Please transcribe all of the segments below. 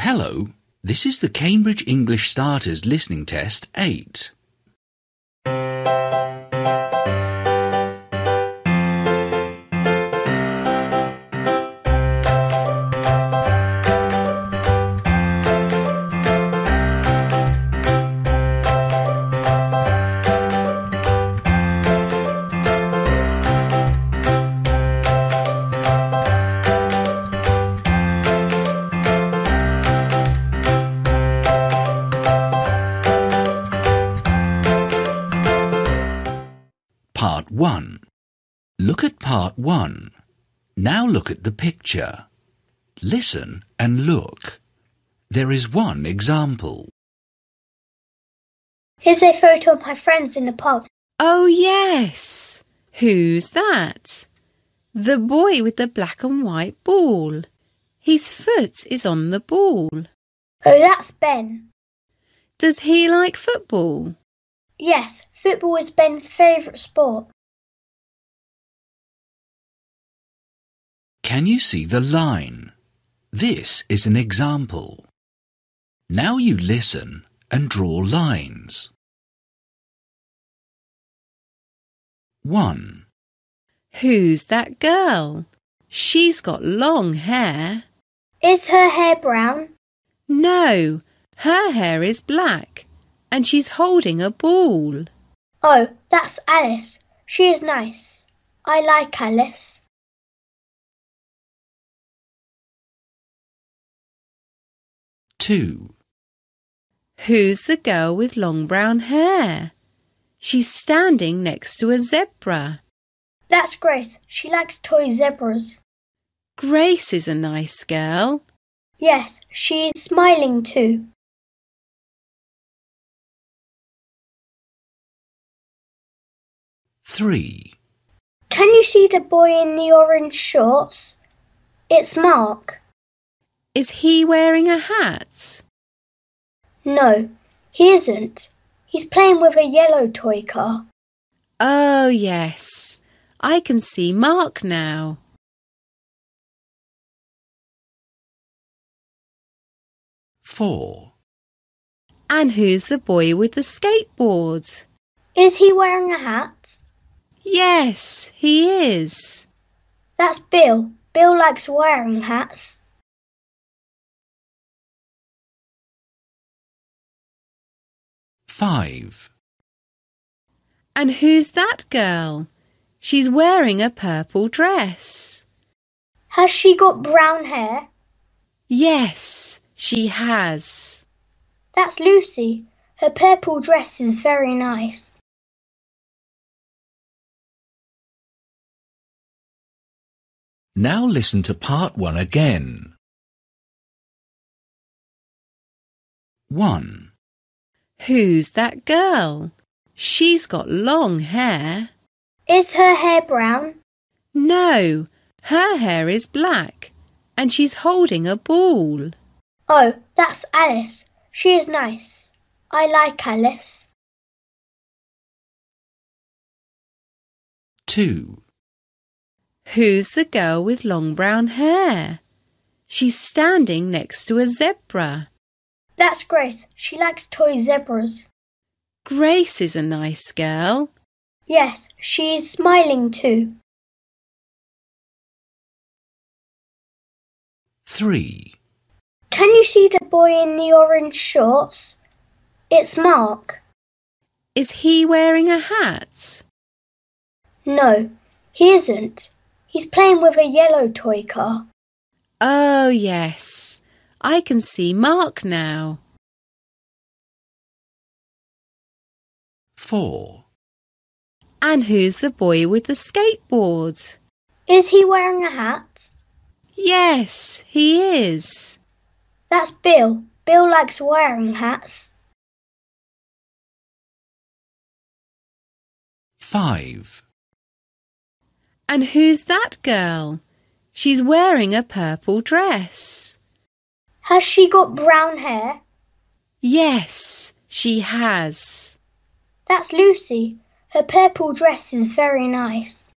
Hello, this is the Cambridge English Starters Listening Test 8. 1. Now look at the picture. Listen and look. There is one example. Here's a photo of my friends in the pub. Oh, yes. Who's that? The boy with the black and white ball. His foot is on the ball. Oh, that's Ben. Does he like football? Yes, football is Ben's favourite sport. Can you see the line? This is an example. Now you listen and draw lines. 1. Who's that girl? She's got long hair. Is her hair brown? No, her hair is black and she's holding a ball. Oh, that's Alice. She is nice. I like Alice. 2. Who's the girl with long brown hair? She's standing next to a zebra. That's Grace. She likes toy zebras. Grace is a nice girl. Yes, she's smiling too. 3. Can you see the boy in the orange shorts? It's Mark. Is he wearing a hat? No, he isn't. He's playing with a yellow toy car. Oh, yes. I can see Mark now. 4. And who's the boy with the skateboard? Is he wearing a hat? Yes, he is. That's Bill. Bill likes wearing hats. 5. And who's that girl? She's wearing a purple dress. Has she got brown hair? Yes, she has. That's Lucy. Her purple dress is very nice. Now listen to part 1 again. 1. Who's that girl? She's got long hair. Is her hair brown? No, her hair is black and she's holding a ball. Oh, that's Alice. She is nice. I like Alice. 2. Who's the girl with long brown hair? She's standing next to a zebra. That's Grace. She likes toy zebras. Grace is a nice girl. Yes, she's smiling too. 3. Can you see the boy in the orange shorts? It's Mark. Is he wearing a hat? No, he isn't. He's playing with a yellow toy car. Oh, yes. I can see Mark now. 4. And who's the boy with the skateboard? Is he wearing a hat? Yes, he is. That's Bill. Bill likes wearing hats. 5. And who's that girl? She's wearing a purple dress. Has she got brown hair? Yes, she has. That's Lucy. Her purple dress is very nice.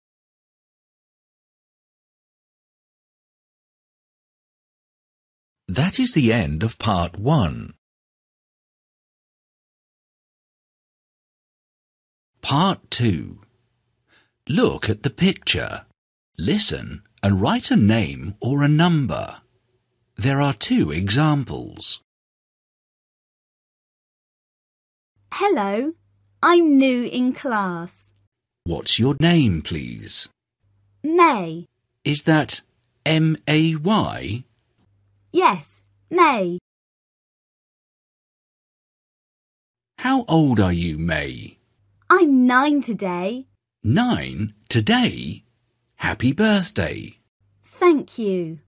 That is the end of part one. Part two. Look at the picture. Listen and write a name or a number. There are two examples. Hello, I'm new in class. What's your name, please? May. Is that M-A-Y? Yes, May. How old are you, May? I'm nine today. Nine? Today? Happy birthday. Thank you.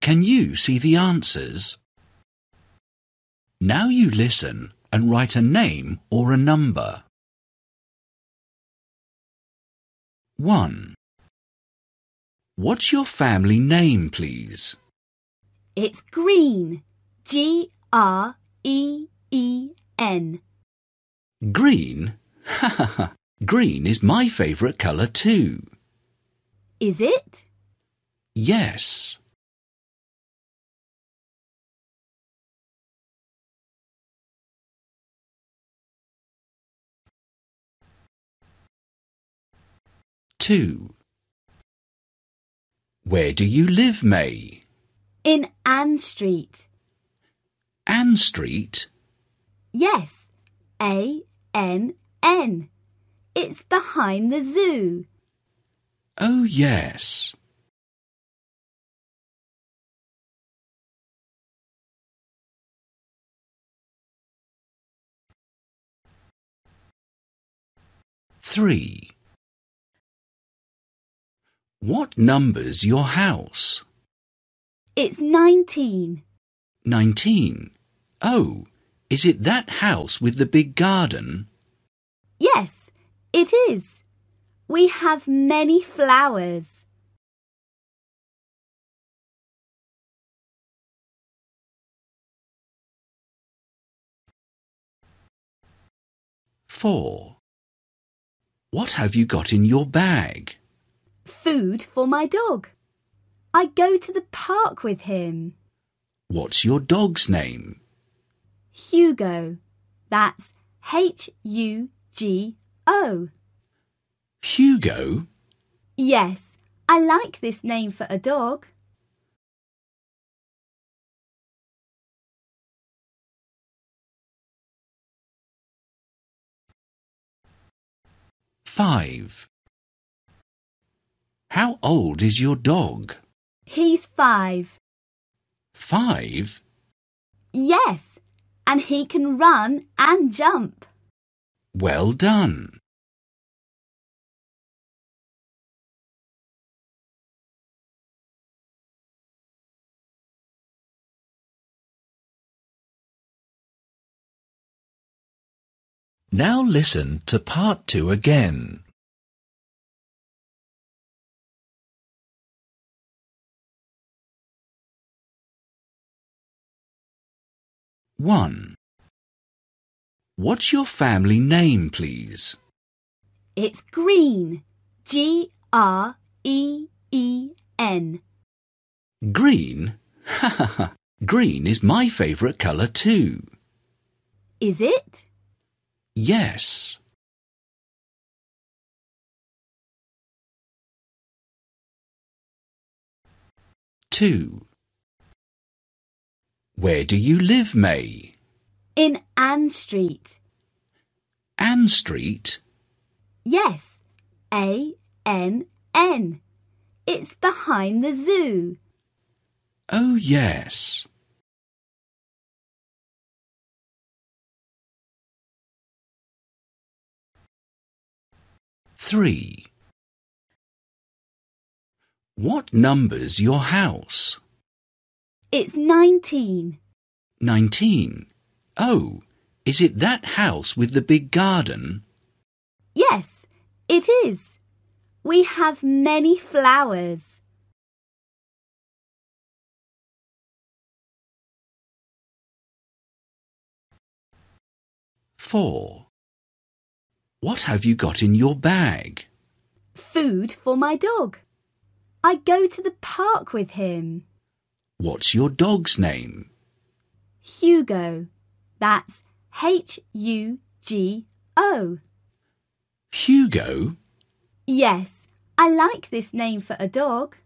Can you see the answers? Now you listen and write a name or a number. 1. What's your family name, please? It's green. G R E E N. Green? Ha. Green is my favourite colour too. Is it? Yes. Two. Where do you live, May? In Ann Street. Ann Street? Yes. A N N. It's behind the zoo. Oh, yes. Three. What number's your house? It's 19. Nineteen. Oh, is it that house with the big garden? Yes, it is. We have many flowers. Four. What have you got in your bag? Food for my dog. I go to the park with him. What's your dog's name? Hugo. That's H U G O. Hugo? Yes, I like this name for a dog. Five. How old is your dog? He's five. Five? Yes, and he can run and jump. Well done. Now listen to part two again. One. What's your family name, please? It's green. G R E E N. Green? Ha ha ha. Green is my favourite colour too. Is it? Yes. Two. Where do you live, May? In Ann Street. Ann Street? Yes. A N N. It's behind the zoo. Oh, yes. Three. What number's your house? It's 19. Nineteen. Oh, is it that house with the big garden? Yes, it is. We have many flowers. Four. What have you got in your bag? Food for my dog. I go to the park with him. What's your dog's name? Hugo. That's H U G O. Hugo? Yes, I like this name for a dog.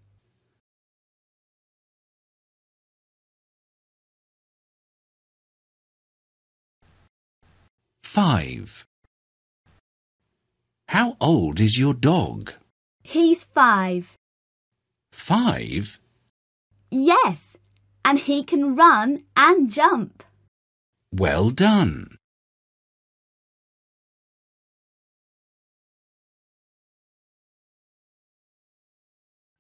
Five. How old is your dog? He's five. Five? Yes, and he can run and jump. Well done.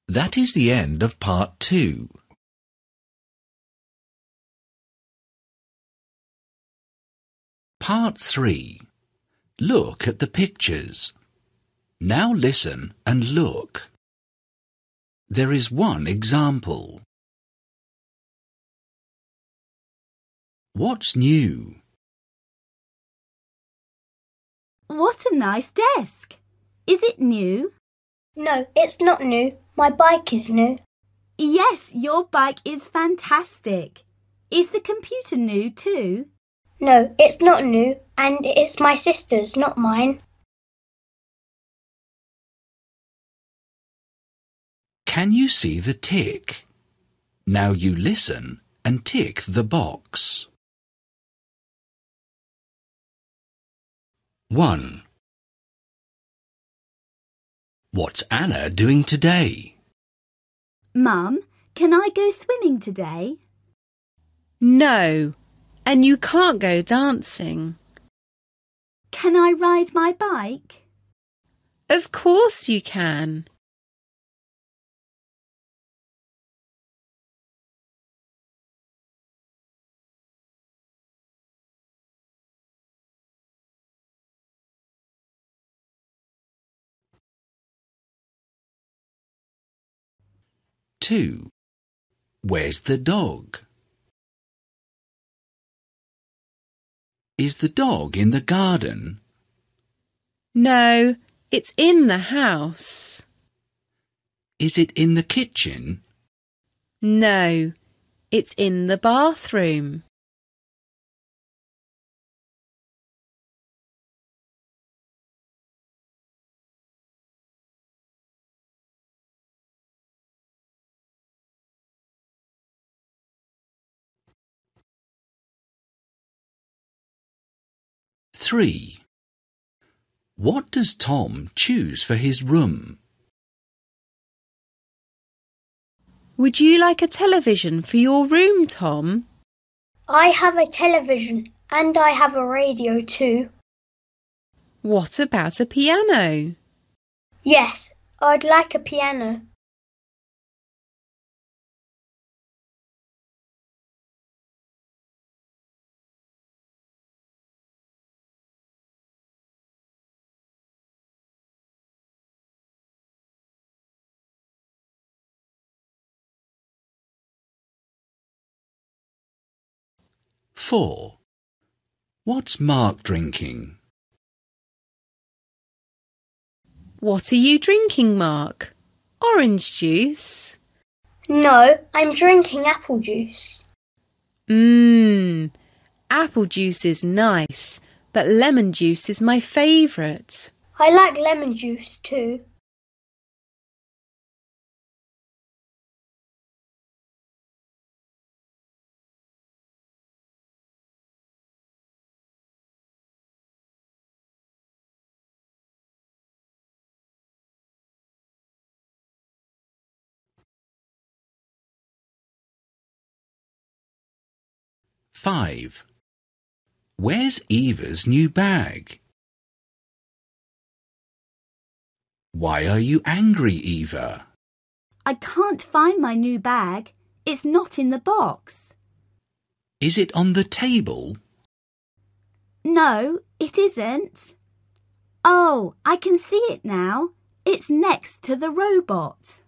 That is the end of part two. Part three. Look at the pictures. Now listen and look. There is one example. What's new? What a nice desk. Is it new? No, it's not new. My bike is new. Yes, your bike is fantastic. Is the computer new too? No, it's not new, and it's my sister's, not mine. Can you see the tick? Now you listen and tick the box. 1. What's Anna doing today? Mum, can I go swimming today? No, and you can't go dancing. Can I ride my bike? Of course you can. Two. Where's the dog? Is the dog in the garden? No, it's in the house. Is it in the kitchen? No, it's in the bathroom. Three. What does Tom choose for his room? Would you like a television for your room, Tom? I have a television and I have a radio too. What about a piano? Yes, I'd like a piano. Four. What's Mark drinking? What are you drinking, Mark? Orange juice? No, I'm drinking apple juice. Mmm, apple juice is nice, but lemon juice is my favourite. I like lemon juice too. Five. Where's Eva's new bag? Why are you angry, Eva? I can't find my new bag. It's not in the box. Is it on the table? No, it isn't. Oh, I can see it now. It's next to the robot.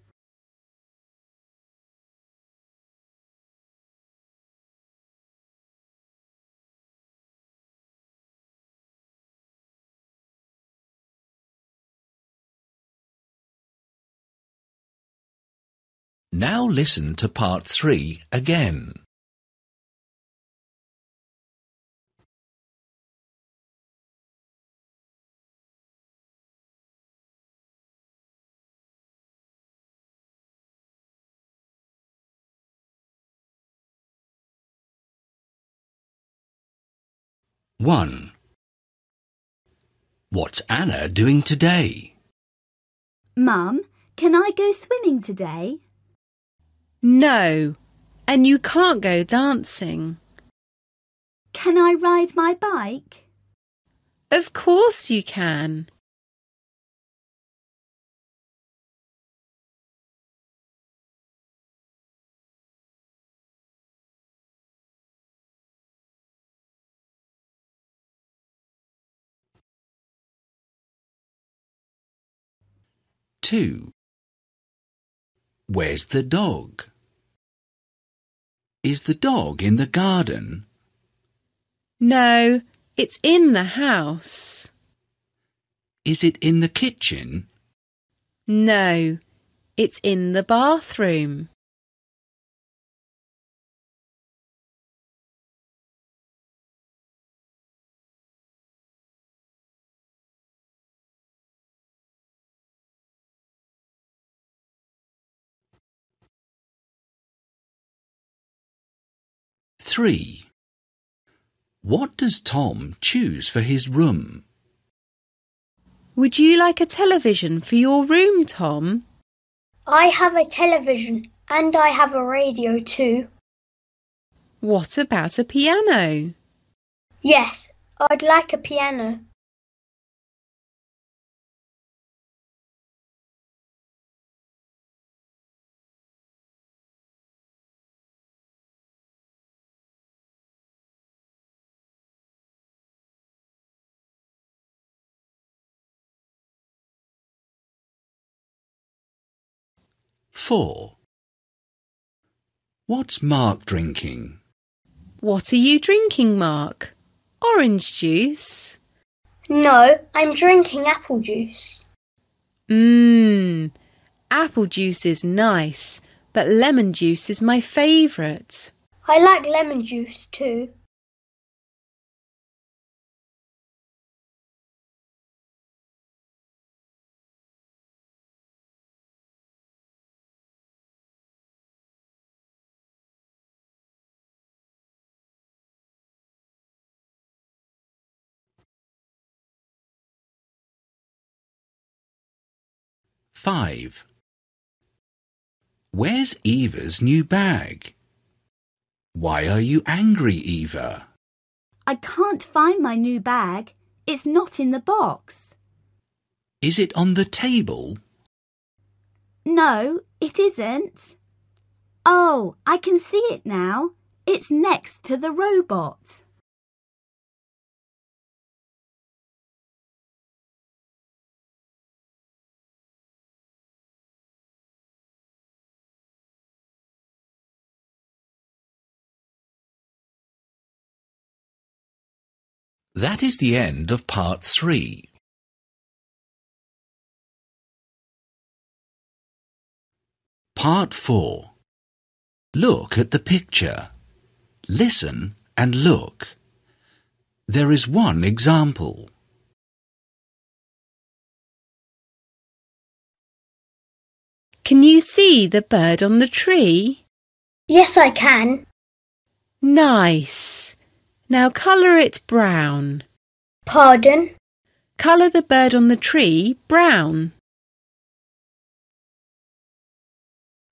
Now listen to part three again. One. What's Anna doing today? Mum, can I go swimming today? No, and you can't go dancing. Can I ride my bike? Of course you can. Two. Where's the dog? Is the dog in the garden? No, it's in the house. Is it in the kitchen? No, it's in the bathroom. Three. What does Tom choose for his room? Would you like a television for your room, Tom? I have a television and I have a radio too. What about a piano? Yes, I'd like a piano. Four. What's Mark drinking? What are you drinking, Mark? Orange juice? No, I'm drinking apple juice. Mmm, apple juice is nice, but lemon juice is my favourite. I like lemon juice too. Five. Where's Eva's new bag? Why are you angry, Eva? I can't find my new bag. It's not in the box. Is it on the table? No, it isn't. Oh, I can see it now. It's next to the robot. That is the end of part three. Part four. Look at the picture. Listen and look. There is one example. Can you see the bird on the tree? Yes, I can. Nice. Now colour it brown. Pardon? Colour the bird on the tree brown.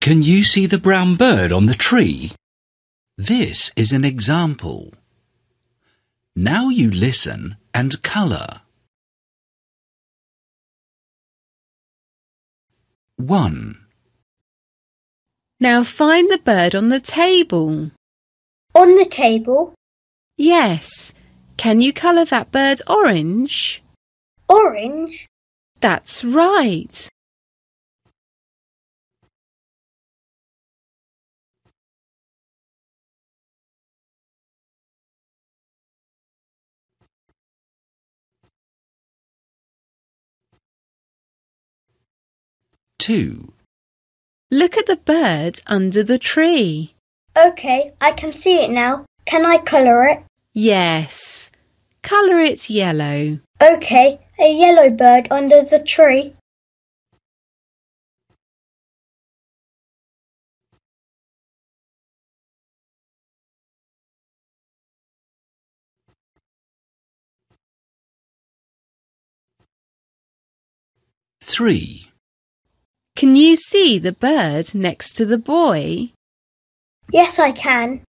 Can you see the brown bird on the tree? This is an example. Now you listen and colour. 1. Now find the bird on the table. On the table. Yes. Can you colour that bird orange? Orange. That's right. Two. Look at the bird under the tree. OK, I can see it now. Can I colour it? Yes. Colour it yellow. OK, a yellow bird under the tree. Three. Can you see the bird next to the boy? Yes, I can.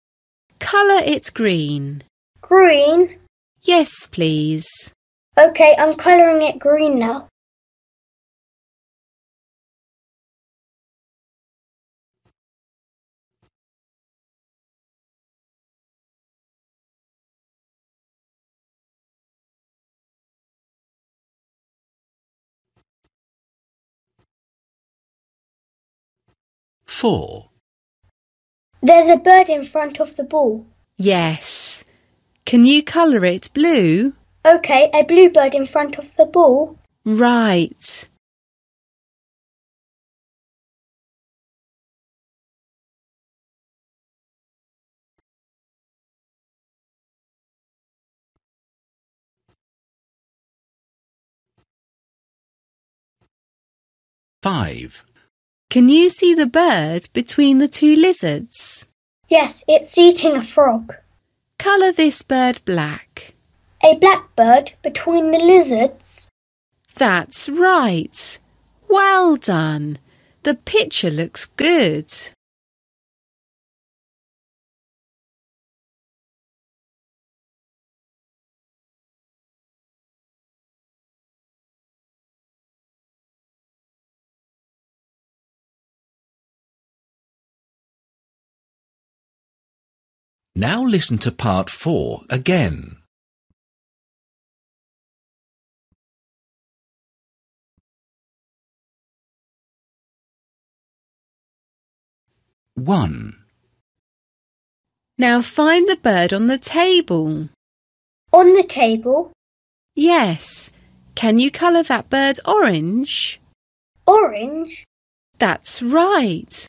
Colour it green. Green. Yes, please. OK, I'm colouring it green now. Four. There's a bird in front of the ball. Yes. Can you colour it blue? OK, a blue bird in front of the ball. Right. Five. Can you see the bird between the two lizards? Yes, it's eating a frog. Colour this bird black. A black bird between the lizards. That's right. Well done. The picture looks good. Now listen to part four again. One. Now find the bird on the table. On the table. Yes. Can you colour that bird orange? Orange. That's right.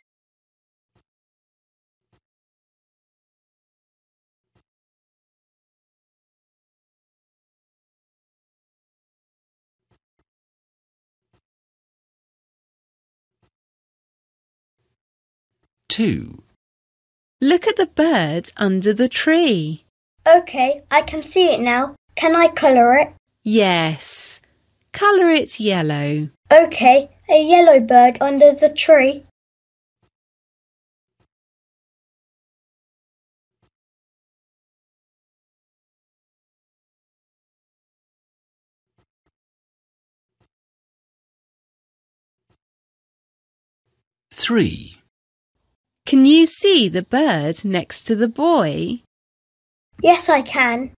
Two. Look at the bird under the tree. OK, I can see it now. Can I colour it? Yes. Colour it yellow. OK, a yellow bird under the tree. Three. Can you see the bird next to the boy? Yes, I can.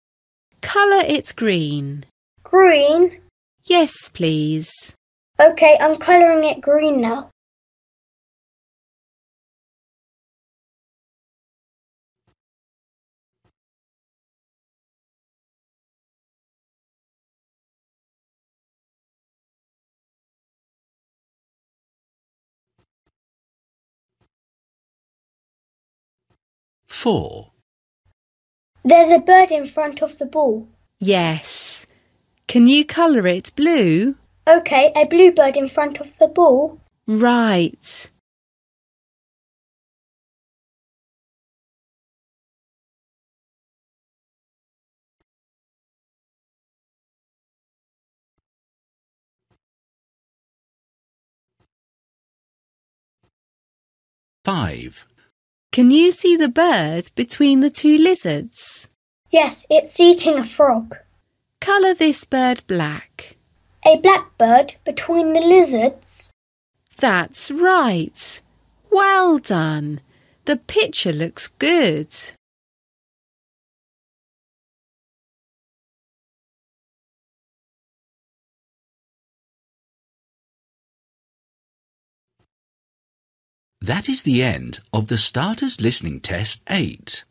Colour it green. Green. Yes, please. OK, I'm colouring it green now. Four. There's a bird in front of the ball. Yes. Can you colour it blue? OK, a blue bird in front of the ball. Right. Five. Can you see the bird between the two lizards? Yes, it's eating a frog. Colour this bird black. A black bird between the lizards. That's right. Well done. The picture looks good. That is the end of the Starters Listening Test 8.